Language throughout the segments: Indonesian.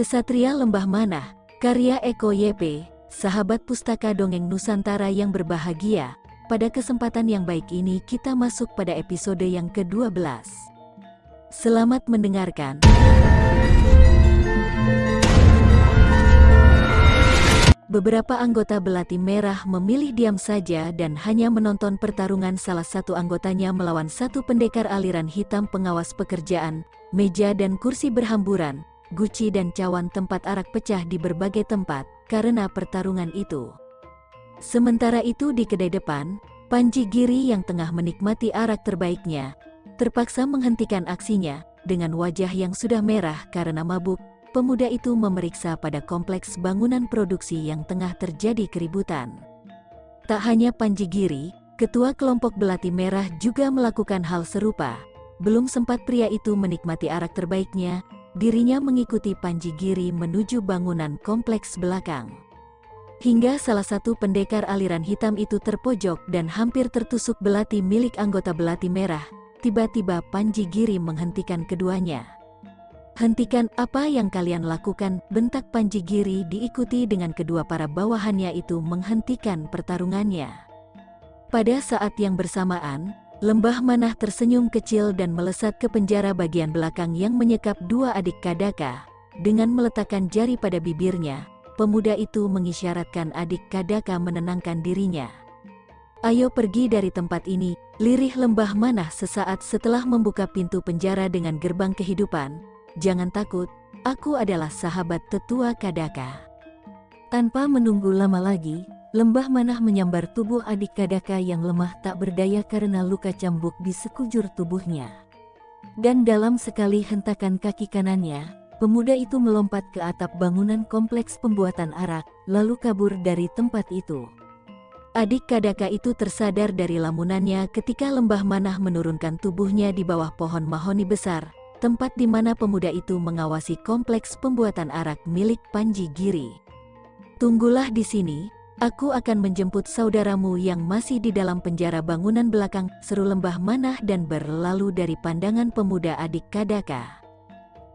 Kesatria Lembah Manah, karya Eko YP, sahabat pustaka dongeng Nusantara yang berbahagia. Pada kesempatan yang baik ini kita masuk pada episode yang ke-12. Selamat mendengarkan. Beberapa anggota Belati Merah memilih diam saja dan hanya menonton pertarungan salah satu anggotanya melawan satu pendekar aliran hitam pengawas pekerjaan, meja dan kursi berhamburan, guci dan cawan tempat arak pecah di berbagai tempat karena pertarungan itu. Sementara itu di kedai depan, Panji Giri yang tengah menikmati arak terbaiknya, terpaksa menghentikan aksinya dengan wajah yang sudah merah karena mabuk. Pemuda itu memeriksa pada kompleks bangunan produksi yang tengah terjadi keributan. Tak hanya Panji Giri, ketua kelompok Belati Merah juga melakukan hal serupa. Belum sempat pria itu menikmati arak terbaiknya, dirinya mengikuti Panji Giri menuju bangunan kompleks belakang. Hingga salah satu pendekar aliran hitam itu terpojok dan hampir tertusuk belati milik anggota belati merah, tiba-tiba Panji Giri menghentikan keduanya. Hentikan apa yang kalian lakukan, bentak Panji Giri diikuti dengan kedua para bawahannya itu menghentikan pertarungannya. Pada saat yang bersamaan, Lembah Manah tersenyum kecil dan melesat ke penjara bagian belakang yang menyekap dua adik Kadaka. Dengan meletakkan jari pada bibirnya, pemuda itu mengisyaratkan adik Kadaka menenangkan dirinya. Ayo pergi dari tempat ini, lirih Lembah Manah sesaat setelah membuka pintu penjara dengan gerbang kehidupan. Jangan takut, aku adalah sahabat tetua Kadaka. Tanpa menunggu lama lagi, Lembah Manah menyambar tubuh adik Kadaka yang lemah tak berdaya karena luka cambuk di sekujur tubuhnya. Dan dalam sekali hentakan kaki kanannya, pemuda itu melompat ke atap bangunan kompleks pembuatan arak, lalu kabur dari tempat itu. Adik Kadaka itu tersadar dari lamunannya ketika Lembah Manah menurunkan tubuhnya di bawah pohon mahoni besar, tempat di mana pemuda itu mengawasi kompleks pembuatan arak milik Panji Giri. Tunggulah di sini, Aku akan menjemput saudaramu yang masih di dalam penjara bangunan belakang, seru lembah manah dan berlalu dari pandangan pemuda adik Kadaka.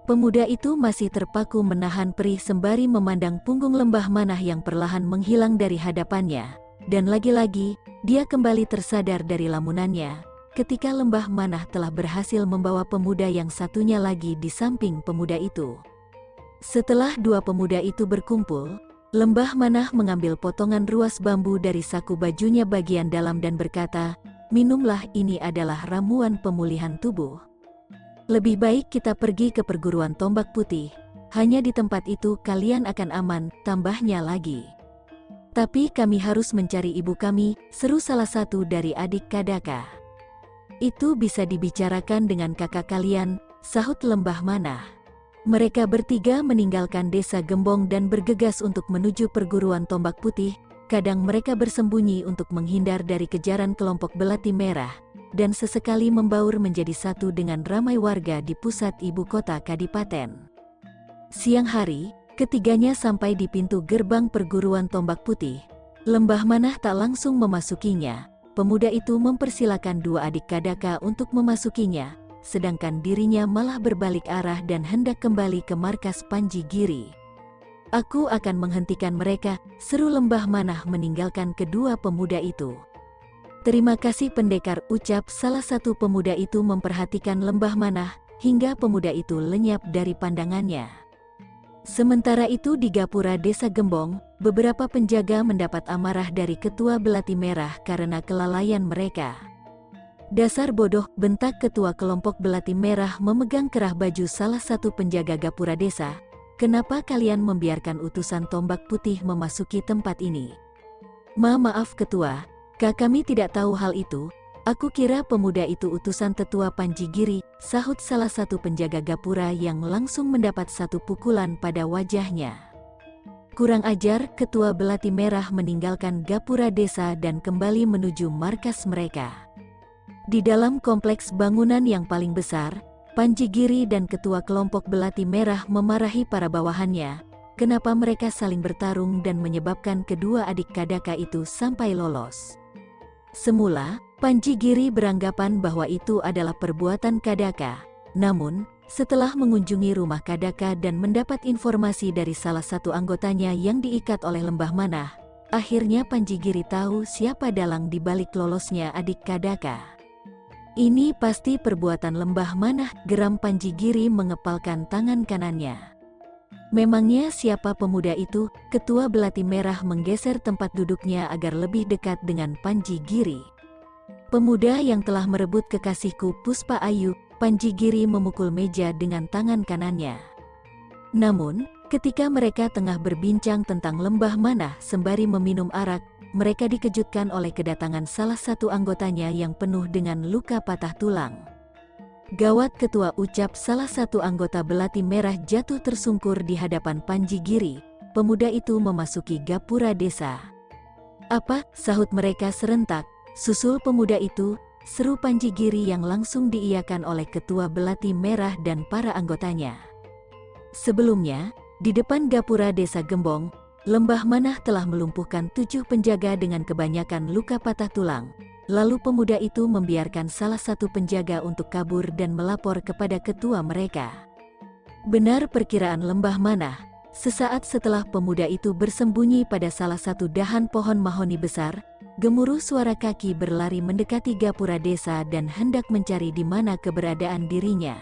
Pemuda itu masih terpaku menahan perih sembari memandang punggung lembah manah yang perlahan menghilang dari hadapannya. Dan lagi-lagi, dia kembali tersadar dari lamunannya, ketika lembah manah telah berhasil membawa pemuda yang satunya lagi di samping pemuda itu. Setelah dua pemuda itu berkumpul, Lembah Manah mengambil potongan ruas bambu dari saku bajunya bagian dalam dan berkata, Minumlah ini adalah ramuan pemulihan tubuh. Lebih baik kita pergi ke perguruan tombak putih, hanya di tempat itu kalian akan aman, tambahnya lagi. Tapi kami harus mencari ibu kami, seru salah satu dari adik Kadaka. Itu bisa dibicarakan dengan kakak kalian, sahut lembah manah. Mereka bertiga meninggalkan desa Gembong dan bergegas untuk menuju perguruan Tombak Putih. Kadang mereka bersembunyi untuk menghindar dari kejaran kelompok belati merah, dan sesekali membaur menjadi satu dengan ramai warga di pusat ibu kota Kadipaten. Siang hari, ketiganya sampai di pintu gerbang perguruan Tombak Putih. Lembah Manah tak langsung memasukinya. Pemuda itu mempersilakan dua adik Kadaka untuk memasukinya, sedangkan dirinya malah berbalik arah dan hendak kembali ke markas Panji Giri. Aku akan menghentikan mereka, seru lembah manah meninggalkan kedua pemuda itu. Terima kasih pendekar ucap salah satu pemuda itu memperhatikan lembah manah, hingga pemuda itu lenyap dari pandangannya. Sementara itu di Gapura Desa Gembong, beberapa penjaga mendapat amarah dari ketua Belati Merah karena kelalaian mereka. Dasar bodoh, bentak ketua kelompok belati merah memegang kerah baju salah satu penjaga gapura desa. Kenapa kalian membiarkan utusan tombak putih memasuki tempat ini? Ma maaf ketua, kak kami tidak tahu hal itu. Aku kira pemuda itu utusan tetua Panji Giri, sahut salah satu penjaga gapura yang langsung mendapat satu pukulan pada wajahnya. Kurang ajar, ketua belati merah meninggalkan gapura desa dan kembali menuju markas mereka. Di dalam kompleks bangunan yang paling besar, Panji Giri dan ketua kelompok Belati Merah memarahi para bawahannya, kenapa mereka saling bertarung dan menyebabkan kedua adik Kadaka itu sampai lolos. Semula, Panji Giri beranggapan bahwa itu adalah perbuatan Kadaka, namun, setelah mengunjungi rumah Kadaka dan mendapat informasi dari salah satu anggotanya yang diikat oleh lembah manah, akhirnya Panji Giri tahu siapa dalang di balik lolosnya adik Kadaka. Ini pasti perbuatan lembah manah, geram Panji Giri mengepalkan tangan kanannya. Memangnya siapa pemuda itu? Ketua Belati Merah menggeser tempat duduknya agar lebih dekat dengan Panji Giri. Pemuda yang telah merebut kekasihku Puspa Ayu, Panji Giri memukul meja dengan tangan kanannya. Namun, ketika mereka tengah berbincang tentang lembah manah sembari meminum arak, mereka dikejutkan oleh kedatangan salah satu anggotanya yang penuh dengan luka patah tulang. Gawat ketua ucap salah satu anggota belati merah jatuh tersungkur di hadapan Panji Giri. Pemuda itu memasuki gapura desa. Apa? Sahut mereka serentak. Susul pemuda itu, seru Panji Giri yang langsung diiakan oleh Ketua Belati Merah dan para anggotanya. Sebelumnya, di depan Gapura Desa Gembong, Lembah Manah telah melumpuhkan tujuh penjaga dengan kebanyakan luka patah tulang. Lalu pemuda itu membiarkan salah satu penjaga untuk kabur dan melapor kepada ketua mereka. Benar perkiraan Lembah Manah, sesaat setelah pemuda itu bersembunyi pada salah satu dahan pohon mahoni besar, Gemuruh suara kaki berlari mendekati gapura desa dan hendak mencari di mana keberadaan dirinya.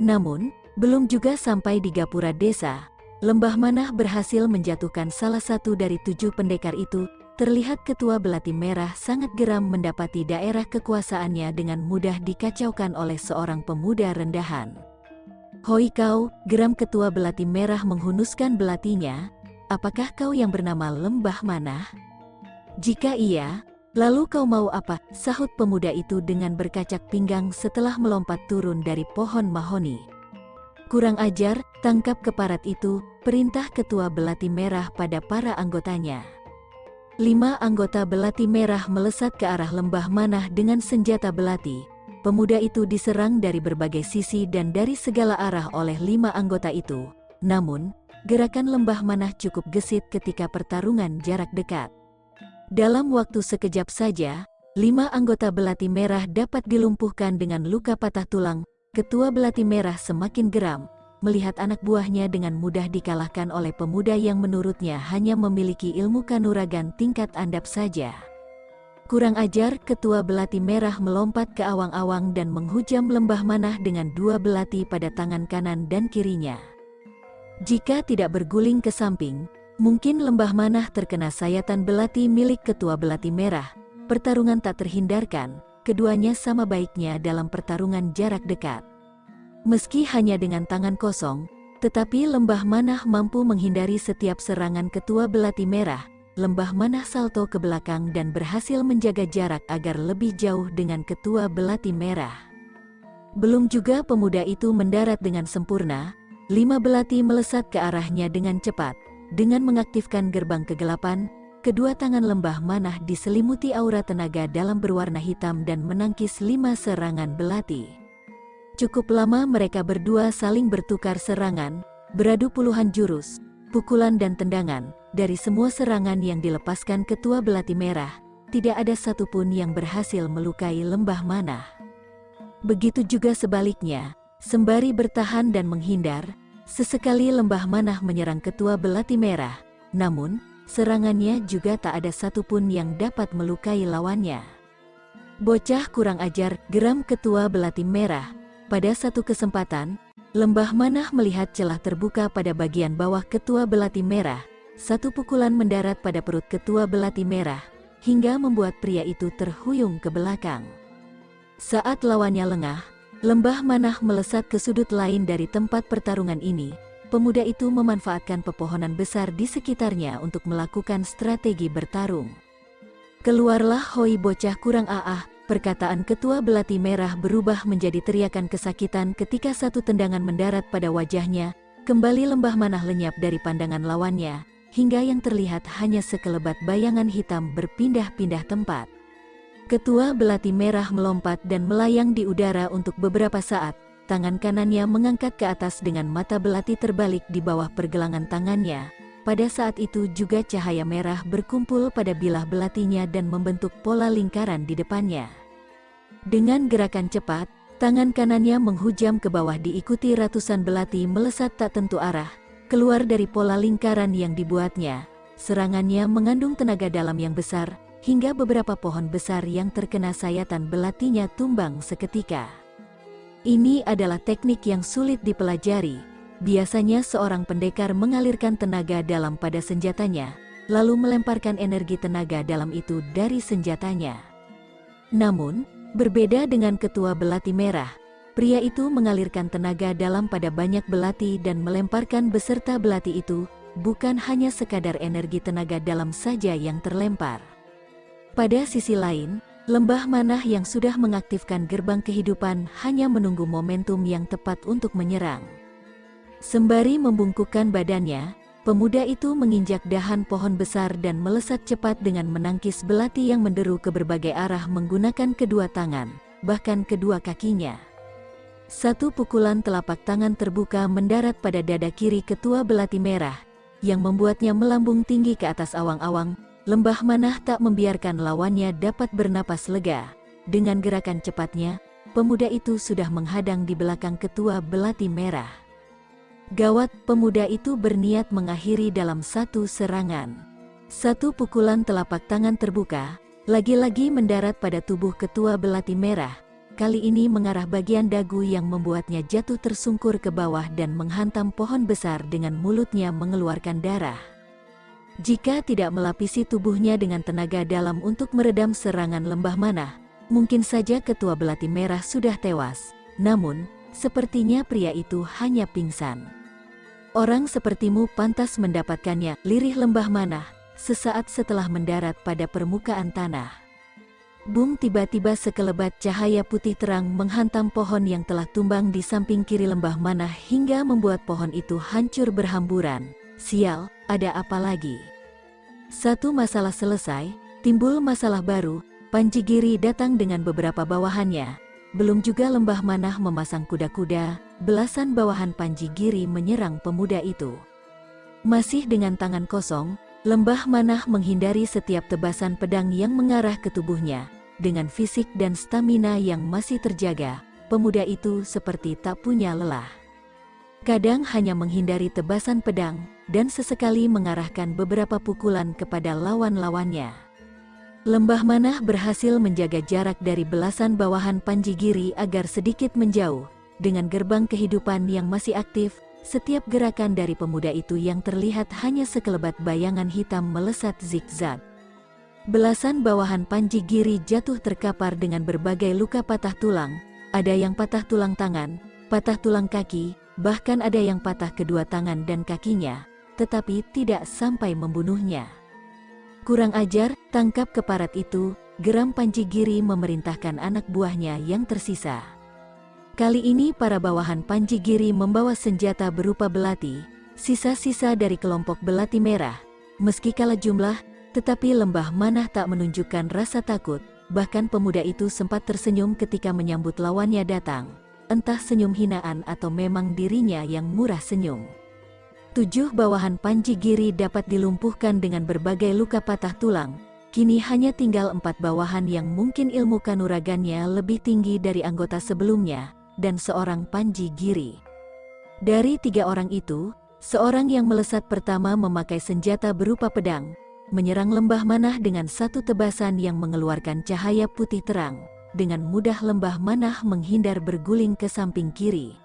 Namun, belum juga sampai di gapura desa, Lembah Manah berhasil menjatuhkan salah satu dari tujuh pendekar itu, terlihat ketua Belati Merah sangat geram mendapati daerah kekuasaannya dengan mudah dikacaukan oleh seorang pemuda rendahan. Hoi kau, geram ketua Belati Merah menghunuskan belatinya, apakah kau yang bernama Lembah Manah? Jika iya, lalu kau mau apa? Sahut pemuda itu dengan berkacak pinggang setelah melompat turun dari pohon mahoni. Kurang ajar, tangkap keparat itu, perintah ketua belati merah pada para anggotanya. Lima anggota belati merah melesat ke arah lembah manah dengan senjata belati. Pemuda itu diserang dari berbagai sisi dan dari segala arah oleh lima anggota itu. Namun, gerakan lembah manah cukup gesit ketika pertarungan jarak dekat. Dalam waktu sekejap saja, lima anggota Belati Merah dapat dilumpuhkan dengan luka patah tulang. Ketua Belati Merah semakin geram, melihat anak buahnya dengan mudah dikalahkan oleh pemuda yang menurutnya hanya memiliki ilmu kanuragan tingkat andap saja. Kurang ajar, Ketua Belati Merah melompat ke awang-awang dan menghujam lembah manah dengan dua belati pada tangan kanan dan kirinya. Jika tidak berguling ke samping, Mungkin lembah manah terkena sayatan belati milik ketua belati merah. Pertarungan tak terhindarkan, keduanya sama baiknya dalam pertarungan jarak dekat. Meski hanya dengan tangan kosong, tetapi lembah manah mampu menghindari setiap serangan ketua belati merah. Lembah manah salto ke belakang dan berhasil menjaga jarak agar lebih jauh dengan ketua belati merah. Belum juga pemuda itu mendarat dengan sempurna, lima belati melesat ke arahnya dengan cepat, dengan mengaktifkan gerbang kegelapan, kedua tangan lembah manah diselimuti aura tenaga dalam berwarna hitam dan menangkis lima serangan belati. Cukup lama mereka berdua saling bertukar serangan, beradu puluhan jurus, pukulan dan tendangan. Dari semua serangan yang dilepaskan ketua belati merah, tidak ada satupun yang berhasil melukai lembah manah. Begitu juga sebaliknya, sembari bertahan dan menghindar, Sesekali lembah manah menyerang ketua belati merah, namun serangannya juga tak ada satupun yang dapat melukai lawannya. Bocah kurang ajar, geram ketua belati merah. Pada satu kesempatan, lembah manah melihat celah terbuka pada bagian bawah ketua belati merah. Satu pukulan mendarat pada perut ketua belati merah, hingga membuat pria itu terhuyung ke belakang. Saat lawannya lengah, Lembah Manah melesat ke sudut lain dari tempat pertarungan ini. Pemuda itu memanfaatkan pepohonan besar di sekitarnya untuk melakukan strategi bertarung. Keluarlah hoi bocah kurang aah, perkataan ketua belati merah berubah menjadi teriakan kesakitan ketika satu tendangan mendarat pada wajahnya, kembali lembah manah lenyap dari pandangan lawannya, hingga yang terlihat hanya sekelebat bayangan hitam berpindah-pindah tempat. Ketua belati merah melompat dan melayang di udara untuk beberapa saat. Tangan kanannya mengangkat ke atas dengan mata belati terbalik di bawah pergelangan tangannya. Pada saat itu juga cahaya merah berkumpul pada bilah belatinya dan membentuk pola lingkaran di depannya. Dengan gerakan cepat, Tangan kanannya menghujam ke bawah diikuti ratusan belati melesat tak tentu arah, keluar dari pola lingkaran yang dibuatnya. Serangannya mengandung tenaga dalam yang besar, hingga beberapa pohon besar yang terkena sayatan belatinya tumbang seketika. Ini adalah teknik yang sulit dipelajari. Biasanya seorang pendekar mengalirkan tenaga dalam pada senjatanya, lalu melemparkan energi tenaga dalam itu dari senjatanya. Namun, Berbeda dengan ketua belati merah, pria itu mengalirkan tenaga dalam pada banyak belati dan melemparkan beserta belati itu, bukan hanya sekadar energi tenaga dalam saja yang terlempar. Pada sisi lain, lembah manah yang sudah mengaktifkan gerbang kehidupan hanya menunggu momentum yang tepat untuk menyerang. Sembari membungkukkan badannya, Pemuda itu menginjak dahan pohon besar dan melesat cepat dengan menangkis belati yang menderu ke berbagai arah menggunakan kedua tangan, bahkan kedua kakinya. Satu pukulan telapak tangan terbuka mendarat pada dada kiri ketua belati merah, yang membuatnya melambung tinggi ke atas awang-awang, lembah manah tak membiarkan lawannya dapat bernapas lega. Dengan gerakan cepatnya, pemuda itu sudah menghadang di belakang ketua belati merah. Gawat, pemuda itu berniat mengakhiri dalam satu serangan. Satu pukulan telapak tangan terbuka, lagi-lagi mendarat pada tubuh ketua belati merah, kali ini mengarah bagian dagu yang membuatnya jatuh tersungkur ke bawah dan menghantam pohon besar dengan mulutnya mengeluarkan darah. Jika tidak melapisi tubuhnya dengan tenaga dalam untuk meredam serangan lembah manah, mungkin saja ketua belati merah sudah tewas. Namun, sepertinya pria itu hanya pingsan. Orang sepertimu pantas mendapatkannya, lirih lembah manah, sesaat setelah mendarat pada permukaan tanah. Bung tiba-tiba sekelebat cahaya putih terang menghantam pohon yang telah tumbang di samping kiri lembah manah hingga membuat pohon itu hancur berhamburan. Sial, ada apa lagi? Satu masalah selesai, timbul masalah baru, Panji Giri datang dengan beberapa bawahannya. Belum juga lembah manah memasang kuda-kuda, belasan bawahan Panji Giri menyerang pemuda itu. Masih dengan tangan kosong, lembah manah menghindari setiap tebasan pedang yang mengarah ke tubuhnya. Dengan fisik dan stamina yang masih terjaga, pemuda itu seperti tak punya lelah. Kadang hanya menghindari tebasan pedang, dan sesekali mengarahkan beberapa pukulan kepada lawan-lawannya. Lembah Manah berhasil menjaga jarak dari belasan bawahan Panji Giri agar sedikit menjauh, dengan gerbang kehidupan yang masih aktif, setiap gerakan dari pemuda itu yang terlihat hanya sekelebat bayangan hitam melesat zigzag. Belasan bawahan Panji Giri jatuh terkapar dengan berbagai luka patah tulang, ada yang patah tulang tangan, patah tulang kaki, bahkan ada yang patah kedua tangan dan kakinya, tetapi tidak sampai membunuhnya. Kurang ajar, tangkap keparat itu, geram Panji Giri memerintahkan anak buahnya yang tersisa. Kali ini para bawahan Panji Giri membawa senjata berupa belati, sisa-sisa dari kelompok belati merah. Meski kalah jumlah, tetapi lembah manah tak menunjukkan rasa takut, bahkan pemuda itu sempat tersenyum ketika menyambut lawannya datang. Entah senyum hinaan atau memang dirinya yang murah senyum. Tujuh bawahan Panji Giri dapat dilumpuhkan dengan berbagai luka patah tulang, Kini hanya tinggal empat bawahan yang mungkin ilmu kanuragannya lebih tinggi dari anggota sebelumnya, dan seorang Panji Giri. Dari tiga orang itu, seorang yang melesat pertama memakai senjata berupa pedang, menyerang lembah manah dengan satu tebasan yang mengeluarkan cahaya putih terang. Dengan mudah lembah manah menghindar berguling ke samping kiri.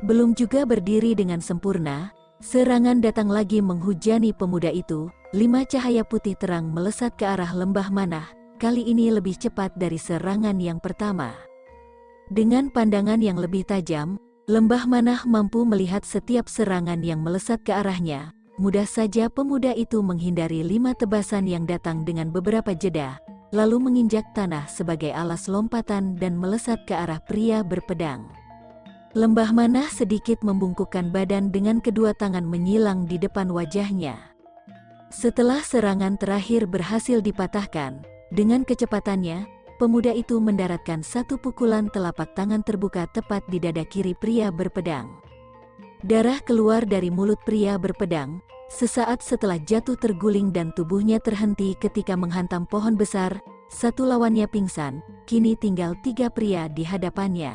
Belum juga berdiri dengan sempurna, serangan datang lagi menghujani pemuda itu, lima cahaya putih terang melesat ke arah lembah manah, kali ini lebih cepat dari serangan yang pertama. Dengan pandangan yang lebih tajam, lembah manah mampu melihat setiap serangan yang melesat ke arahnya. Mudah saja pemuda itu menghindari lima tebasan yang datang dengan beberapa jeda, lalu menginjak tanah sebagai alas lompatan dan melesat ke arah pria berpedang. Lembah manah sedikit membungkukkan badan dengan kedua tangan menyilang di depan wajahnya. Setelah serangan terakhir berhasil dipatahkan, dengan kecepatannya, pemuda itu mendaratkan satu pukulan telapak tangan terbuka tepat di dada kiri pria berpedang. Darah keluar dari mulut pria berpedang, sesaat setelah jatuh terguling dan tubuhnya terhenti ketika menghantam pohon besar, satu lawannya pingsan, kini tinggal tiga pria di hadapannya.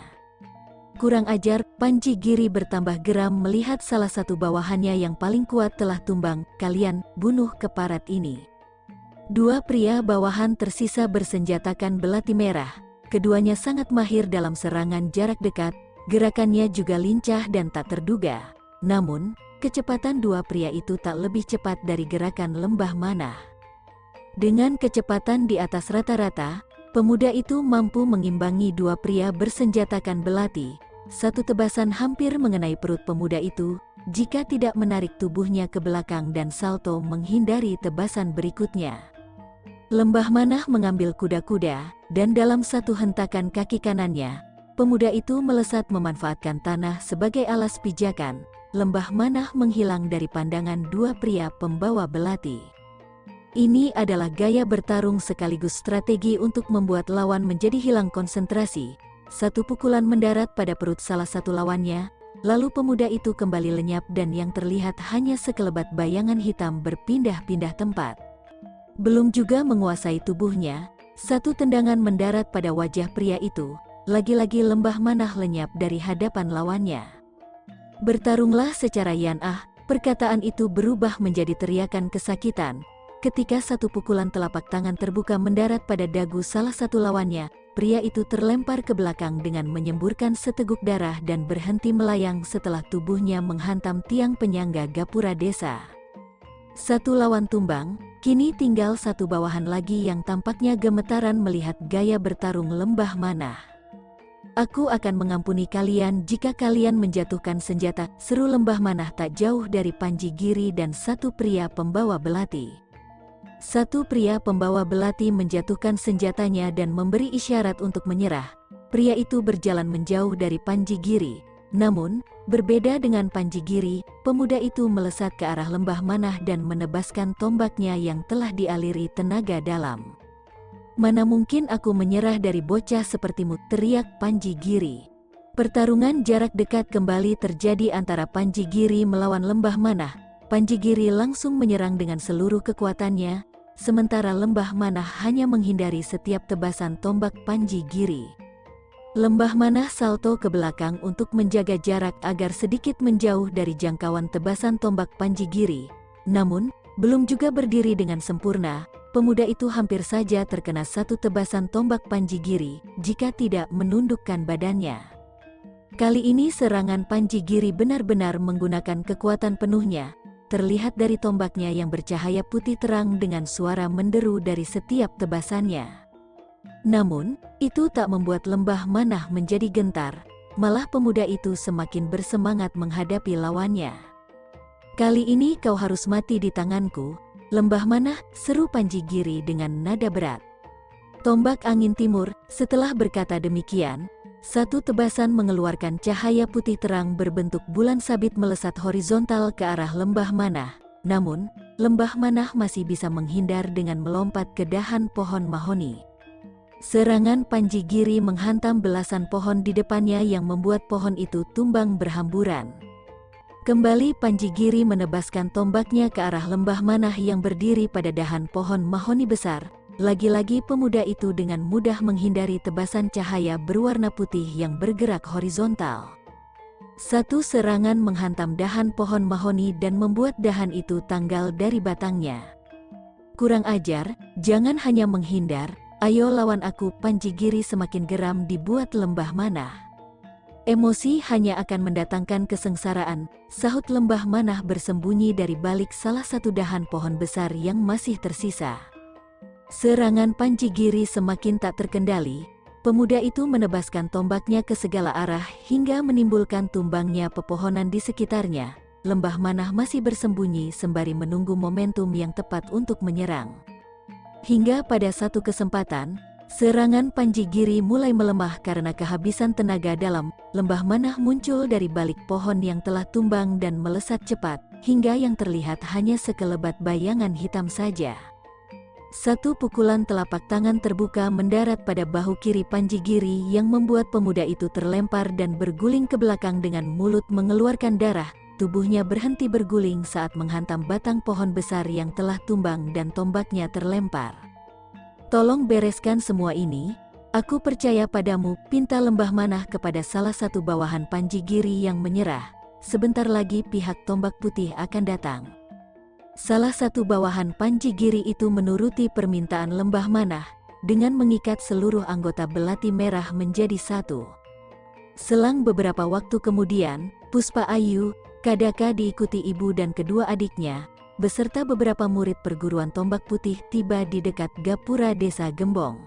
Kurang ajar, Panji Giri bertambah geram melihat salah satu bawahannya yang paling kuat telah tumbang, kalian, bunuh keparat ini. Dua pria bawahan tersisa bersenjatakan belati merah. Keduanya sangat mahir dalam serangan jarak dekat, gerakannya juga lincah dan tak terduga. Namun, kecepatan dua pria itu tak lebih cepat dari gerakan lembah manah. Dengan kecepatan di atas rata-rata, pemuda itu mampu mengimbangi dua pria bersenjatakan belati, satu tebasan hampir mengenai perut pemuda itu, jika tidak menarik tubuhnya ke belakang dan salto menghindari tebasan berikutnya. Lembah Manah mengambil kuda-kuda, dan dalam satu hentakan kaki kanannya, pemuda itu melesat memanfaatkan tanah sebagai alas pijakan. Lembah Manah menghilang dari pandangan dua pria pembawa belati. Ini adalah gaya bertarung sekaligus strategi untuk membuat lawan menjadi hilang konsentrasi, satu pukulan mendarat pada perut salah satu lawannya, lalu pemuda itu kembali lenyap dan yang terlihat hanya sekelebat bayangan hitam berpindah-pindah tempat. Belum juga menguasai tubuhnya, satu tendangan mendarat pada wajah pria itu, lagi-lagi lembah manah lenyap dari hadapan lawannya. Bertarunglah secara yanah, perkataan itu berubah menjadi teriakan kesakitan, ketika satu pukulan telapak tangan terbuka mendarat pada dagu salah satu lawannya, pria itu terlempar ke belakang dengan menyemburkan seteguk darah dan berhenti melayang setelah tubuhnya menghantam tiang penyangga gapura desa. Satu lawan tumbang, kini tinggal satu bawahan lagi yang tampaknya gemetaran melihat gaya bertarung lembah manah. Aku akan mengampuni kalian jika kalian menjatuhkan senjata, seru lembah manah tak jauh dari Panji Giri dan satu pria pembawa belati. Satu pria pembawa belati menjatuhkan senjatanya dan memberi isyarat untuk menyerah. Pria itu berjalan menjauh dari Panji Giri. Namun, berbeda dengan Panji Giri, pemuda itu melesat ke arah lembah manah dan menebaskan tombaknya yang telah dialiri tenaga dalam. Mana mungkin aku menyerah dari bocah sepertimu, teriak Panji Giri. Pertarungan jarak dekat kembali terjadi antara Panji Giri melawan lembah manah, Panji Giri langsung menyerang dengan seluruh kekuatannya, sementara lembah manah hanya menghindari setiap tebasan tombak Panji Giri. Lembah manah salto ke belakang untuk menjaga jarak agar sedikit menjauh dari jangkauan tebasan tombak Panji Giri. Namun, belum juga berdiri dengan sempurna, pemuda itu hampir saja terkena satu tebasan tombak Panji Giri jika tidak menundukkan badannya. Kali ini serangan Panji Giri benar-benar menggunakan kekuatan penuhnya, terlihat dari tombaknya yang bercahaya putih terang dengan suara menderu dari setiap tebasannya. Namun, itu tak membuat lembah manah menjadi gentar, malah pemuda itu semakin bersemangat menghadapi lawannya. Kali ini kau harus mati di tanganku, lembah manah, seru Panji Giri dengan nada berat. Tombak angin timur, setelah berkata demikian, satu tebasan mengeluarkan cahaya putih terang berbentuk bulan sabit melesat horizontal ke arah lembah manah. Namun, lembah manah masih bisa menghindar dengan melompat ke dahan pohon mahoni. Serangan Panji Giri menghantam belasan pohon di depannya yang membuat pohon itu tumbang berhamburan. Kembali Panji Giri menebaskan tombaknya ke arah lembah manah yang berdiri pada dahan pohon mahoni besar, lagi-lagi pemuda itu dengan mudah menghindari tebasan cahaya berwarna putih yang bergerak horizontal. Satu serangan menghantam dahan pohon mahoni dan membuat dahan itu tanggal dari batangnya. Kurang ajar, jangan hanya menghindar, ayo lawan aku Panji Giri semakin geram dibuat lembah manah. Emosi hanya akan mendatangkan kesengsaraan, sahut lembah manah bersembunyi dari balik salah satu dahan pohon besar yang masih tersisa. Serangan Panji Giri semakin tak terkendali, pemuda itu menebaskan tombaknya ke segala arah hingga menimbulkan tumbangnya pepohonan di sekitarnya. Lembah Manah masih bersembunyi sembari menunggu momentum yang tepat untuk menyerang. Hingga pada satu kesempatan, serangan Panji Giri mulai melemah karena kehabisan tenaga dalam. Lembah Manah muncul dari balik pohon yang telah tumbang dan melesat cepat, hingga yang terlihat hanya sekelebat bayangan hitam saja. Satu pukulan telapak tangan terbuka mendarat pada bahu kiri Panji Giri yang membuat pemuda itu terlempar dan berguling ke belakang dengan mulut mengeluarkan darah. Tubuhnya berhenti berguling saat menghantam batang pohon besar yang telah tumbang dan tombaknya terlempar. Tolong bereskan semua ini, Aku percaya padamu, pinta lembah manah kepada salah satu bawahan Panji Giri yang menyerah. Sebentar lagi pihak tombak putih akan datang. Salah satu bawahan Panji Giri itu menuruti permintaan lembah manah, dengan mengikat seluruh anggota belati merah menjadi satu. Selang beberapa waktu kemudian, Puspa Ayu, Kadaka diikuti ibu dan kedua adiknya, beserta beberapa murid perguruan tombak putih tiba di dekat Gapura Desa Gembong.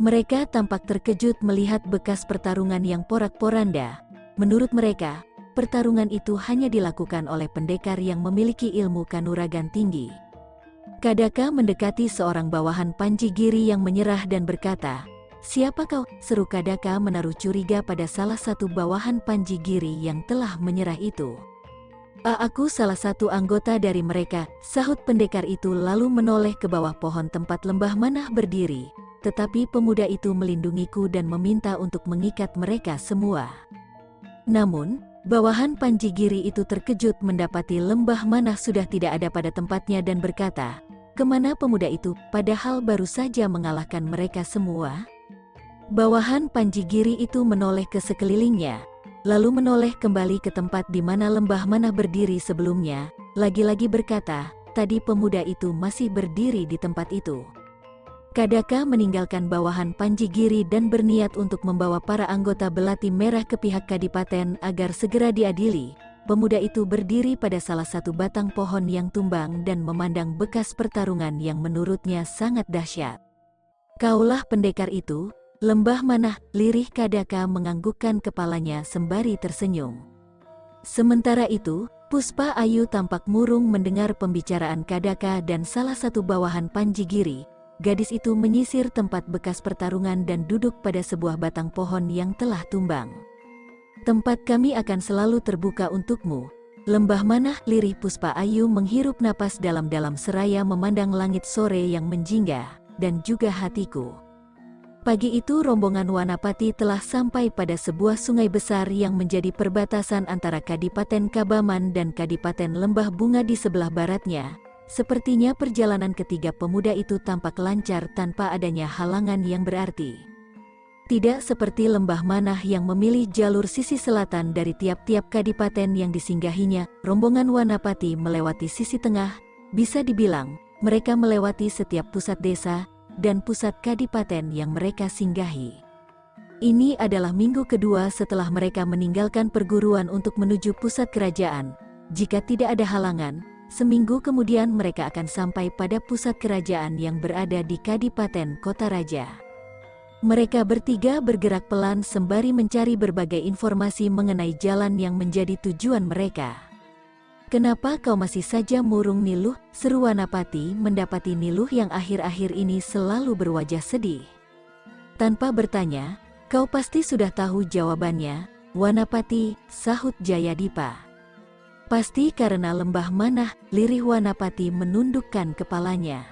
Mereka tampak terkejut melihat bekas pertarungan yang porak-poranda. Menurut mereka, pertarungan itu hanya dilakukan oleh pendekar yang memiliki ilmu kanuragan tinggi. Kadaka mendekati seorang bawahan Panji Giri yang menyerah dan berkata, Siapa kau? Seru Kadaka menaruh curiga pada salah satu bawahan Panji Giri yang telah menyerah itu. Aku salah satu anggota dari mereka, sahut pendekar itu lalu menoleh ke bawah pohon tempat lembah manah berdiri tetapi pemuda itu melindungiku dan meminta untuk mengikat mereka semua. Namun, bawahan Panji Giri itu terkejut mendapati lembah manah sudah tidak ada pada tempatnya dan berkata, Ke mana pemuda itu, padahal baru saja mengalahkan mereka semua? Bawahan Panji Giri itu menoleh ke sekelilingnya, lalu menoleh kembali ke tempat di mana lembah manah berdiri sebelumnya, lagi-lagi berkata, tadi pemuda itu masih berdiri di tempat itu. Kadaka meninggalkan bawahan Panji Giri dan berniat untuk membawa para anggota Belati Merah ke pihak Kadipaten agar segera diadili. Pemuda itu berdiri pada salah satu batang pohon yang tumbang dan memandang bekas pertarungan yang menurutnya sangat dahsyat. Kaulah pendekar itu, lembah manah, lirih Kadaka menganggukkan kepalanya sembari tersenyum. Sementara itu, Puspa Ayu tampak murung mendengar pembicaraan Kadaka dan salah satu bawahan Panji Giri, gadis itu menyisir tempat bekas pertarungan dan duduk pada sebuah batang pohon yang telah tumbang. Tempat kami akan selalu terbuka untukmu. Lembah manah lirih Puspa Ayu menghirup napas dalam-dalam seraya memandang langit sore yang menjingga, dan juga hatiku. Pagi itu rombongan Wanapati telah sampai pada sebuah sungai besar yang menjadi perbatasan antara Kadipaten Kabaman dan Kadipaten Lembah Bunga di sebelah baratnya, Sepertinya perjalanan ketiga pemuda itu tampak lancar tanpa adanya halangan yang berarti. Tidak seperti lembah manah yang memilih jalur sisi selatan dari tiap-tiap kadipaten yang disinggahinya, rombongan Wanapati melewati sisi tengah, bisa dibilang, mereka melewati setiap pusat desa, dan pusat kadipaten yang mereka singgahi. Ini adalah minggu kedua setelah mereka meninggalkan perguruan untuk menuju pusat kerajaan. Jika tidak ada halangan, Seminggu kemudian mereka akan sampai pada pusat kerajaan yang berada di Kadipaten Kota Raja. Mereka bertiga bergerak pelan sembari mencari berbagai informasi mengenai jalan yang menjadi tujuan mereka. Kenapa kau masih saja murung Niluh? Seru Wanapati mendapati Niluh yang akhir-akhir ini selalu berwajah sedih. Tanpa bertanya, kau pasti sudah tahu jawabannya, Wanapati, sahut Jayadipa. Pasti karena lembah manah, lirih Wanapati menundukkan kepalanya.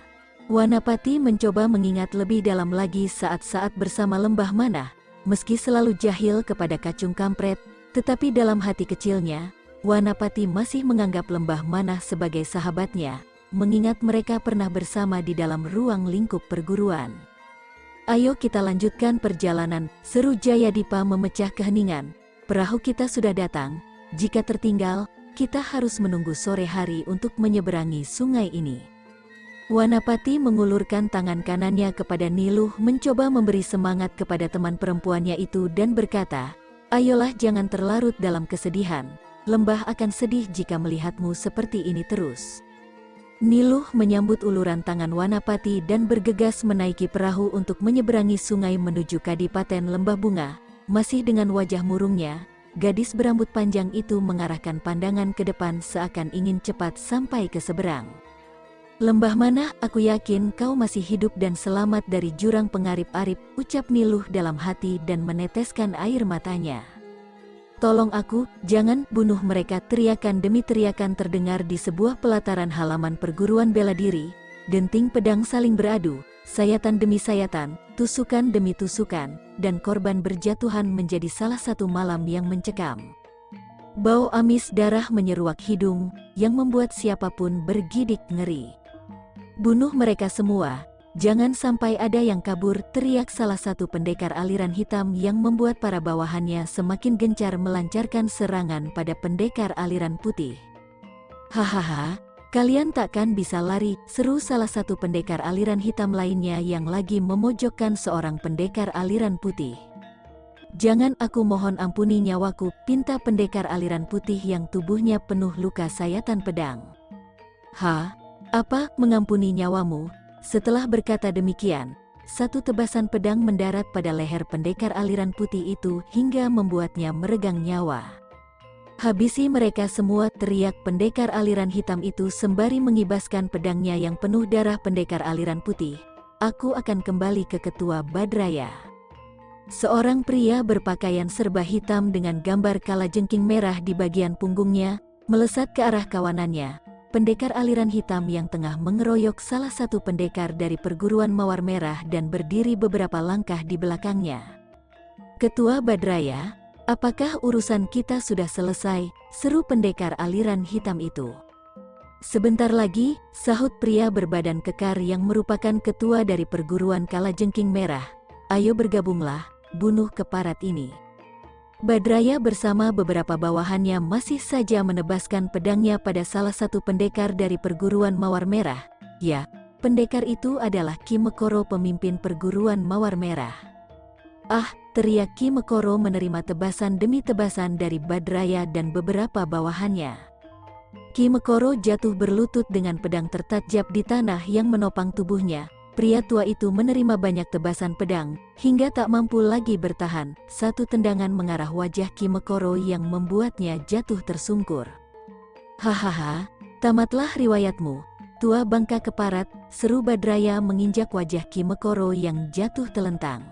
Wanapati mencoba mengingat lebih dalam lagi saat-saat bersama lembah manah, meski selalu jahil kepada kacung kampret, tetapi dalam hati kecilnya, Wanapati masih menganggap lembah manah sebagai sahabatnya, mengingat mereka pernah bersama di dalam ruang lingkup perguruan. Ayo kita lanjutkan perjalanan, seru Jayadipa memecah keheningan. Perahu kita sudah datang, jika tertinggal, kita harus menunggu sore hari untuk menyeberangi sungai ini. Wanapati mengulurkan tangan kanannya kepada Niluh mencoba memberi semangat kepada teman perempuannya itu dan berkata, Ayolah jangan terlarut dalam kesedihan, lembah akan sedih jika melihatmu seperti ini terus. Niluh menyambut uluran tangan Wanapati dan bergegas menaiki perahu untuk menyeberangi sungai menuju Kadipaten Lembah Bunga, masih dengan wajah murungnya, gadis berambut panjang itu mengarahkan pandangan ke depan seakan ingin cepat sampai ke seberang. Lembah mana aku yakin kau masih hidup dan selamat dari jurang pengarip-arip, ucap Niluh dalam hati dan meneteskan air matanya. Tolong aku, jangan bunuh mereka teriakan demi teriakan terdengar di sebuah pelataran halaman perguruan bela diri, denting pedang saling beradu, sayatan demi sayatan, tusukan demi tusukan, dan korban berjatuhan menjadi salah satu malam yang mencekam. Bau amis darah menyeruak hidung, yang membuat siapa pun bergidik ngeri. Bunuh mereka semua, Jangan sampai ada yang kabur, teriak salah satu pendekar aliran hitam yang membuat para bawahannya semakin gencar melancarkan serangan pada pendekar aliran putih. Hahaha, kalian takkan bisa lari, seru salah satu pendekar aliran hitam lainnya yang lagi memojokkan seorang pendekar aliran putih. Jangan aku mohon ampuni nyawaku, pinta pendekar aliran putih yang tubuhnya penuh luka sayatan pedang. Ha? Apa, mengampuni nyawamu? Setelah berkata demikian, satu tebasan pedang mendarat pada leher pendekar aliran putih itu hingga membuatnya meregang nyawa. Habisi mereka semua teriak pendekar aliran hitam itu sembari mengibaskan pedangnya yang penuh darah pendekar aliran putih. Aku akan kembali ke ketua Badraya. Seorang pria berpakaian serba hitam dengan gambar kala jengking merah di bagian punggungnya, melesat ke arah kawanannya, pendekar aliran hitam yang tengah mengeroyok salah satu pendekar dari perguruan Mawar Merah dan berdiri beberapa langkah di belakangnya. Ketua Badraya, apakah urusan kita sudah selesai? Seru pendekar aliran hitam itu. Sebentar lagi, sahut pria berbadan kekar yang merupakan ketua dari perguruan Kalajengking Merah. Ayo bergabunglah, bunuh keparat ini. Badraya bersama beberapa bawahannya masih saja menebaskan pedangnya pada salah satu pendekar dari perguruan Mawar Merah. Ya, pendekar itu adalah Ki Mekoro pemimpin perguruan Mawar Merah. Ah, teriak Ki Mekoro menerima tebasan demi tebasan dari Badraya dan beberapa bawahannya. Ki Mekoro jatuh berlutut dengan pedang tertajam di tanah yang menopang tubuhnya, Pria tua itu menerima banyak tebasan pedang, hingga tak mampu lagi bertahan. Satu tendangan mengarah wajah Kimekoro yang membuatnya jatuh tersungkur. Hahaha, tamatlah riwayatmu. Tua bangka keparat, seru Badraya menginjak wajah Kimekoro yang jatuh telentang.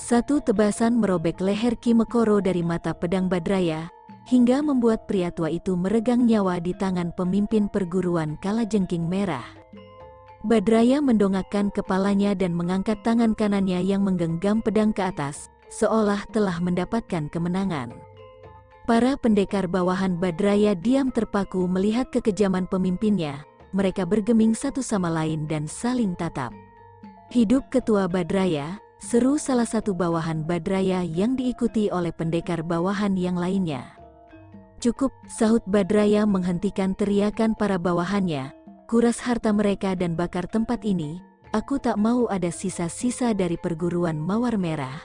Satu tebasan merobek leher Kimekoro dari mata pedang Badraya, hingga membuat pria tua itu meregang nyawa di tangan pemimpin perguruan Kalajengking Merah. Badraya mendongakkan kepalanya dan mengangkat tangan kanannya yang menggenggam pedang ke atas, seolah telah mendapatkan kemenangan. Para pendekar bawahan Badraya diam terpaku melihat kekejaman pemimpinnya, mereka bergeming satu sama lain dan saling tatap. Hidup ketua Badraya, seru salah satu bawahan Badraya yang diikuti oleh pendekar bawahan yang lainnya. Cukup, sahut Badraya menghentikan teriakan para bawahannya, kuras harta mereka dan bakar tempat ini, aku tak mau ada sisa-sisa dari perguruan Mawar Merah.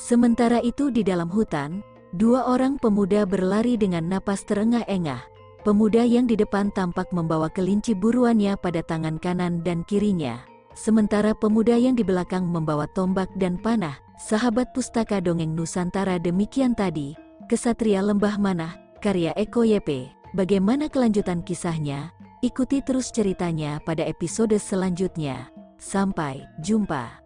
Sementara itu di dalam hutan, dua orang pemuda berlari dengan napas terengah-engah. Pemuda yang di depan tampak membawa kelinci buruannya pada tangan kanan dan kirinya. Sementara pemuda yang di belakang membawa tombak dan panah, sahabat pustaka dongeng Nusantara demikian tadi, Kesatria Lembah Manah, karya Eko YP. Bagaimana kelanjutan kisahnya? Ikuti terus ceritanya pada episode selanjutnya. Sampai jumpa.